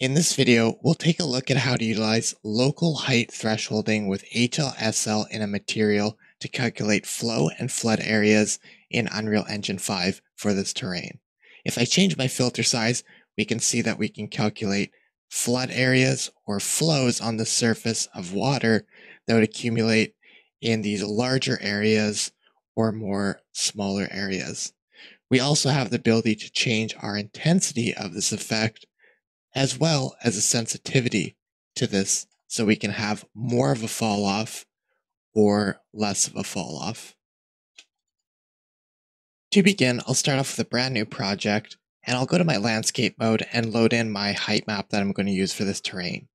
In this video, we'll take a look at how to utilize local height thresholding with HLSL in a material to calculate flow and flood areas in Unreal Engine 5 for this terrain. If I change my filter size, we can see that we can calculate flood areas or flows on the surface of water that would accumulate in these larger areas or more smaller areas. We also have the ability to change our intensity of this effect as well as a sensitivity to this so we can have more of a fall off or less of a fall off. To begin, I'll start off with a brand new project and I'll go to my landscape mode and load in my height map that I'm going to use for this terrain.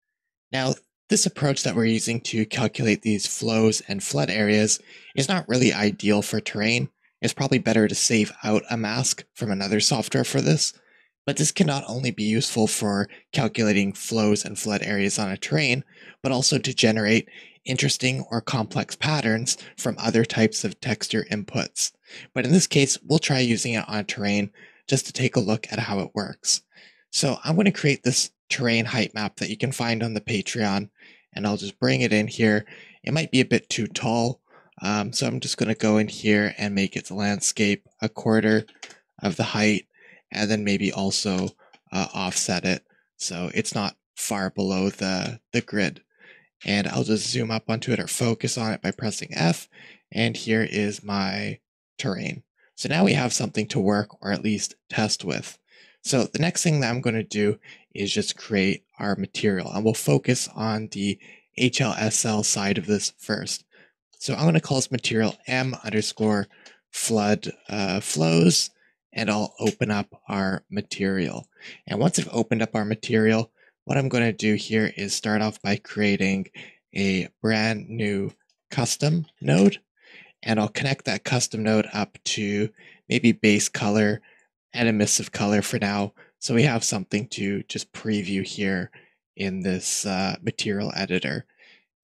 Now, this approach that we're using to calculate these flows and flood areas is not really ideal for terrain. It's probably better to save out a mask from another software for this, but this can not only be useful for calculating flows and flood areas on a terrain, but also to generate interesting or complex patterns from other types of texture inputs. But in this case, we'll try using it on terrain just to take a look at how it works. So I'm going to create this terrain height map that you can find on the Patreon, and I'll just bring it in here. It might be a bit too tall, um, so I'm just going to go in here and make its landscape a quarter of the height and then maybe also uh, offset it so it's not far below the, the grid. And I'll just zoom up onto it or focus on it by pressing F. And here is my terrain. So now we have something to work or at least test with. So the next thing that I'm going to do is just create our material and we'll focus on the HLSL side of this first. So I'm going to call this material M underscore flood uh, flows and I'll open up our material. And once I've opened up our material, what I'm going to do here is start off by creating a brand new custom node. And I'll connect that custom node up to maybe base color and emissive color for now. So we have something to just preview here in this uh, material editor.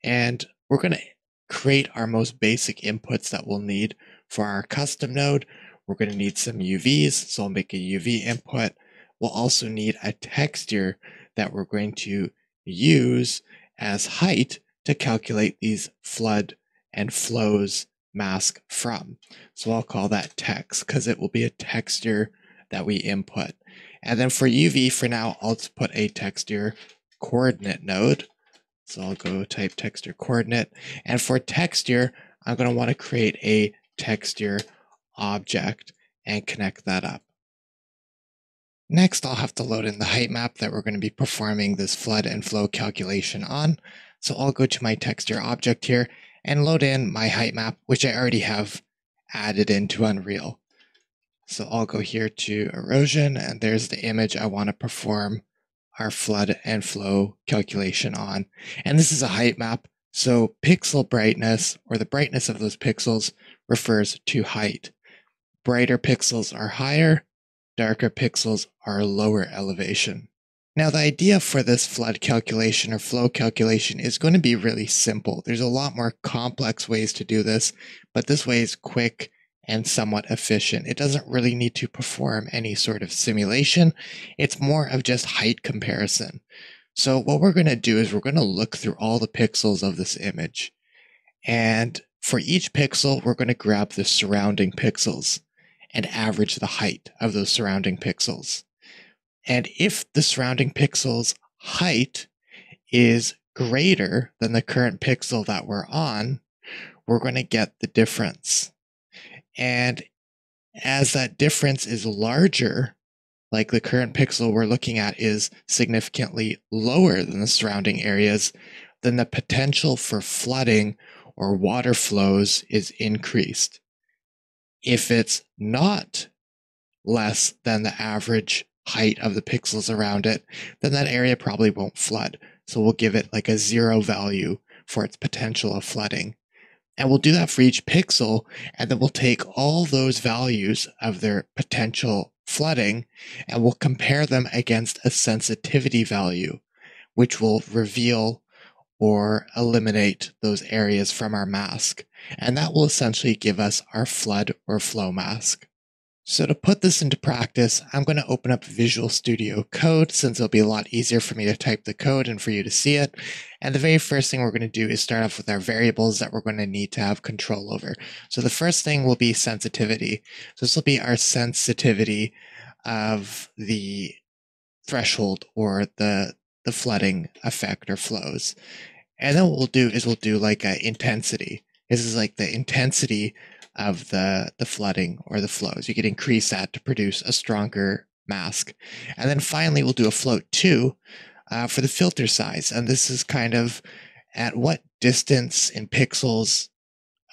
And we're going to create our most basic inputs that we'll need for our custom node. We're going to need some UVs, so I'll make a UV input. We'll also need a texture that we're going to use as height to calculate these flood and flows mask from. So I'll call that text because it will be a texture that we input. And then for UV, for now, I'll just put a texture coordinate node. So I'll go type texture coordinate. And for texture, I'm going to want to create a texture object and connect that up. Next, I'll have to load in the height map that we're going to be performing this flood and flow calculation on. So I'll go to my texture object here and load in my height map, which I already have added into Unreal. So I'll go here to erosion and there's the image I want to perform our flood and flow calculation on. And this is a height map. So pixel brightness or the brightness of those pixels refers to height. Brighter pixels are higher, darker pixels are lower elevation. Now, the idea for this flood calculation or flow calculation is going to be really simple. There's a lot more complex ways to do this, but this way is quick and somewhat efficient. It doesn't really need to perform any sort of simulation. It's more of just height comparison. So what we're going to do is we're going to look through all the pixels of this image. And for each pixel, we're going to grab the surrounding pixels and average the height of those surrounding pixels. And if the surrounding pixel's height is greater than the current pixel that we're on, we're going to get the difference. And as that difference is larger, like the current pixel we're looking at is significantly lower than the surrounding areas, then the potential for flooding or water flows is increased. If it's not less than the average height of the pixels around it, then that area probably won't flood. So we'll give it like a zero value for its potential of flooding. And we'll do that for each pixel, and then we'll take all those values of their potential flooding and we'll compare them against a sensitivity value, which will reveal or eliminate those areas from our mask. And that will essentially give us our flood or flow mask. So to put this into practice, I'm going to open up Visual Studio Code since it'll be a lot easier for me to type the code and for you to see it. And the very first thing we're going to do is start off with our variables that we're going to need to have control over. So the first thing will be sensitivity. So this will be our sensitivity of the threshold or the, the flooding effect or flows. And then what we'll do is we'll do like a intensity. This is like the intensity of the, the flooding or the flows. You could increase that to produce a stronger mask. And then finally, we'll do a float two uh, for the filter size. And this is kind of at what distance in pixels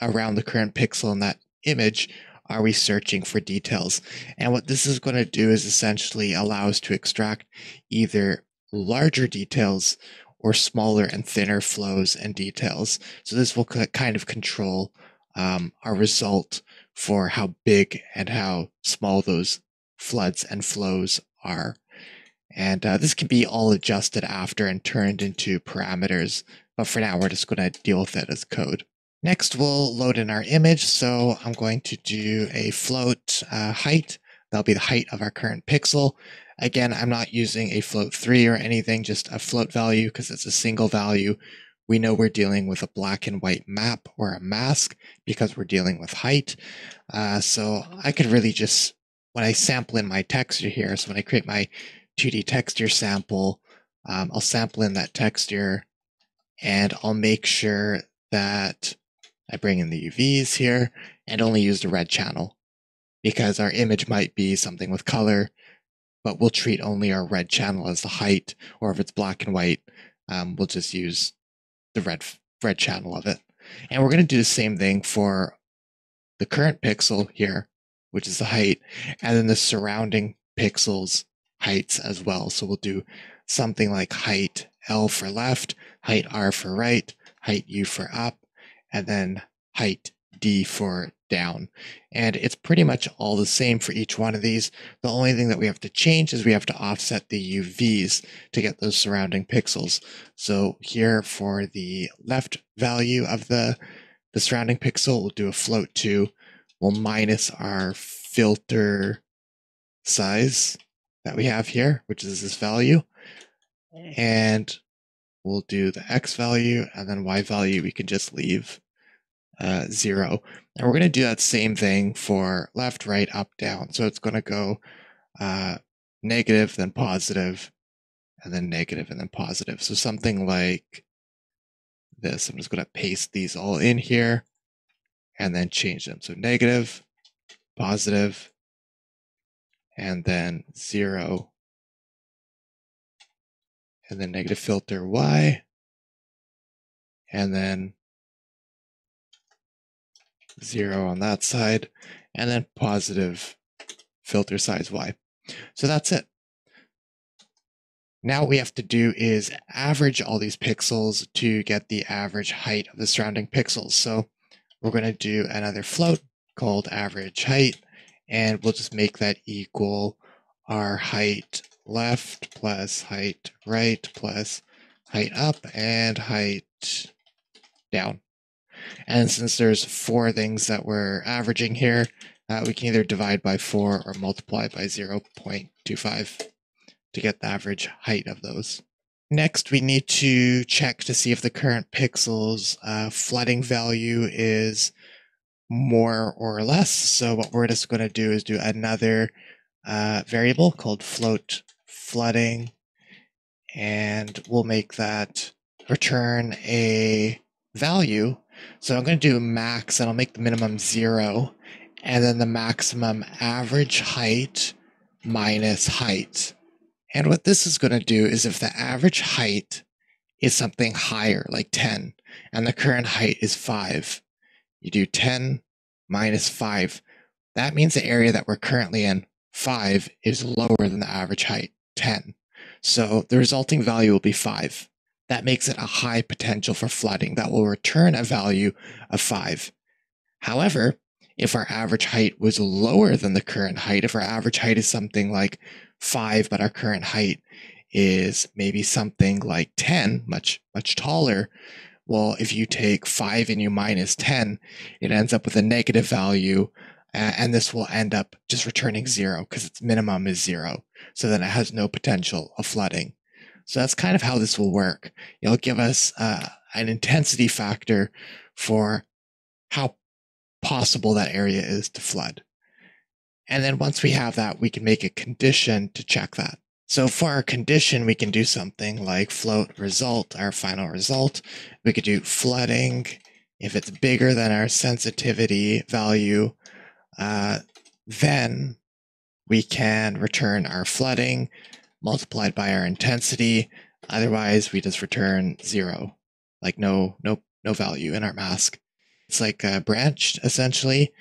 around the current pixel in that image are we searching for details? And what this is going to do is essentially allow us to extract either larger details or smaller and thinner flows and details. So this will kind of control um, our result for how big and how small those floods and flows are. And uh, this can be all adjusted after and turned into parameters. But for now, we're just going to deal with it as code. Next, we'll load in our image. So I'm going to do a float uh, height. That'll be the height of our current pixel. Again, I'm not using a float 3 or anything, just a float value because it's a single value we know we're dealing with a black and white map or a mask because we're dealing with height. Uh, so I could really just, when I sample in my texture here, so when I create my 2D texture sample, um, I'll sample in that texture and I'll make sure that I bring in the UVs here and only use the red channel because our image might be something with color, but we'll treat only our red channel as the height, or if it's black and white, um, we'll just use the red red channel of it. And we're going to do the same thing for the current pixel here, which is the height, and then the surrounding pixels heights as well. So we'll do something like height L for left, height R for right, height U for up, and then height D for down. And it's pretty much all the same for each one of these. The only thing that we have to change is we have to offset the UVs to get those surrounding pixels. So here for the left value of the, the surrounding pixel, we'll do a float two, We'll minus our filter size that we have here, which is this value. Eh. And we'll do the X value and then Y value we can just leave uh, zero. And we're going to do that same thing for left, right, up, down. So it's going to go uh, negative, then positive, and then negative, and then positive. So something like this. I'm just going to paste these all in here and then change them. So negative, positive, and then zero, and then negative filter y, and then zero on that side, and then positive filter size y. So that's it. Now what we have to do is average all these pixels to get the average height of the surrounding pixels. So we're going to do another float called average height, and we'll just make that equal our height left plus height right plus height up and height down. And since there's four things that we're averaging here, uh, we can either divide by 4 or multiply by 0.25 to get the average height of those. Next, we need to check to see if the current pixel's uh, flooding value is more or less. So what we're just going to do is do another uh, variable called float flooding, and we'll make that return a value so I'm going to do max and I'll make the minimum zero and then the maximum average height minus height. And what this is going to do is if the average height is something higher, like 10, and the current height is 5, you do 10 minus 5. That means the area that we're currently in, 5, is lower than the average height, 10. So the resulting value will be 5 that makes it a high potential for flooding that will return a value of 5. However, if our average height was lower than the current height, if our average height is something like 5, but our current height is maybe something like 10, much, much taller, well, if you take 5 and you minus 10, it ends up with a negative value and this will end up just returning zero because its minimum is zero. So then it has no potential of flooding. So that's kind of how this will work. It'll give us uh, an intensity factor for how possible that area is to flood. And then once we have that, we can make a condition to check that. So for our condition, we can do something like float result, our final result. We could do flooding. If it's bigger than our sensitivity value, uh, then we can return our flooding multiplied by our intensity. Otherwise, we just return zero, like no no no value in our mask. It's like a branch essentially.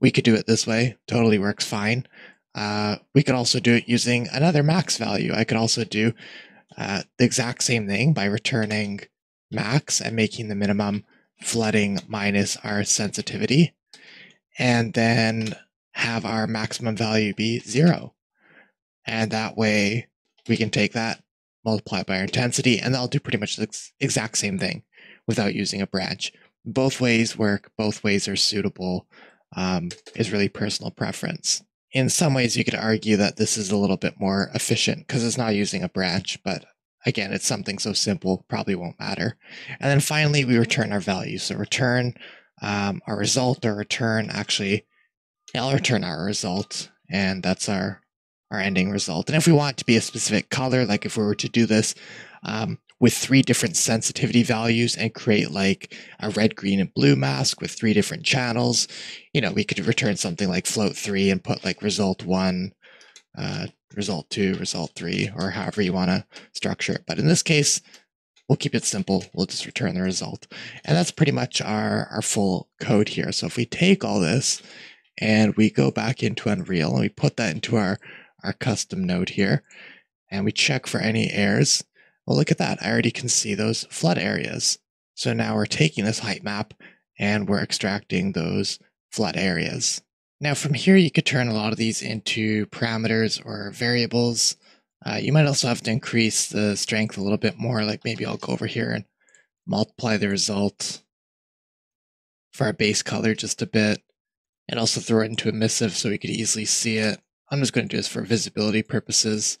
We could do it this way. Totally works fine. Uh, we could also do it using another max value. I could also do uh, the exact same thing by returning max and making the minimum flooding minus our sensitivity, and then have our maximum value be zero. And that way we can take that, multiply it by our intensity, and that'll do pretty much the exact same thing without using a branch. Both ways work, both ways are suitable, um, is really personal preference in some ways you could argue that this is a little bit more efficient because it's not using a branch, but again, it's something so simple, probably won't matter. And then finally, we return our value. So return um, our result or return actually, I'll return our result and that's our, our ending result. And if we want to be a specific color, like if we were to do this um, with three different sensitivity values and create like a red, green, and blue mask with three different channels. You know, we could return something like float three and put like result one, uh, result two, result three, or however you want to structure it. But in this case, we'll keep it simple. We'll just return the result. And that's pretty much our, our full code here. So if we take all this and we go back into Unreal and we put that into our, our custom node here, and we check for any errors, well, look at that. I already can see those flood areas. So now we're taking this height map and we're extracting those flood areas. Now from here, you could turn a lot of these into parameters or variables. Uh, you might also have to increase the strength a little bit more. Like maybe I'll go over here and multiply the result for our base color just a bit and also throw it into emissive so we could easily see it. I'm just going to do this for visibility purposes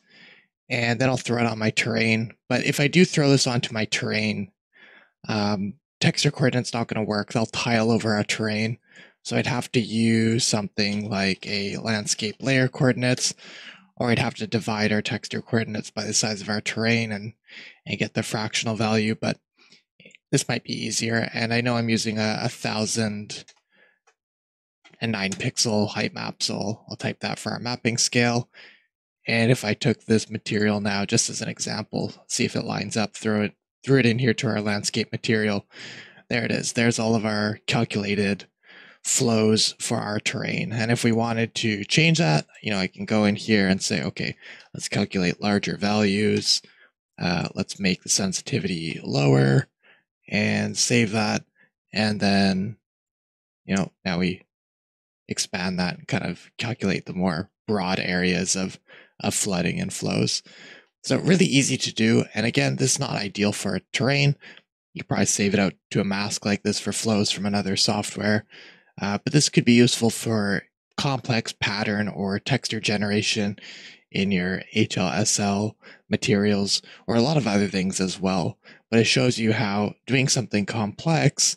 and then I'll throw it on my terrain. But if I do throw this onto my terrain, um, texture coordinates not going to work. They'll tile over our terrain. So I'd have to use something like a landscape layer coordinates, or I'd have to divide our texture coordinates by the size of our terrain and, and get the fractional value. But this might be easier. And I know I'm using a, a thousand and nine pixel height map, so I'll, type that for our mapping scale. And if I took this material now, just as an example, see if it lines up, throw it, threw it in here to our landscape material. There it is. There's all of our calculated flows for our terrain. And if we wanted to change that, you know, I can go in here and say, okay, let's calculate larger values. Uh, let's make the sensitivity lower and save that. And then, you know, now we expand that and kind of calculate the more broad areas of of flooding and flows. So really easy to do. And again, this is not ideal for a terrain. You probably save it out to a mask like this for flows from another software. Uh, but this could be useful for complex pattern or texture generation in your HLSL materials or a lot of other things as well. But it shows you how doing something complex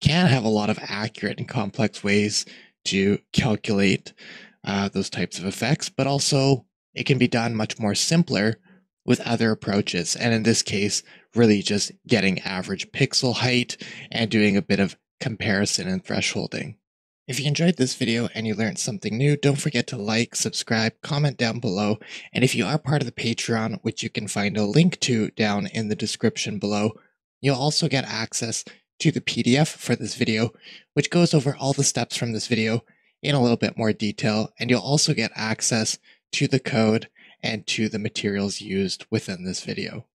can have a lot of accurate and complex ways to calculate uh, those types of effects, but also it can be done much more simpler with other approaches. And in this case, really just getting average pixel height and doing a bit of comparison and thresholding. If you enjoyed this video and you learned something new, don't forget to like, subscribe, comment down below. And if you are part of the Patreon, which you can find a link to down in the description below, you'll also get access to the PDF for this video, which goes over all the steps from this video in a little bit more detail. And you'll also get access to the code and to the materials used within this video.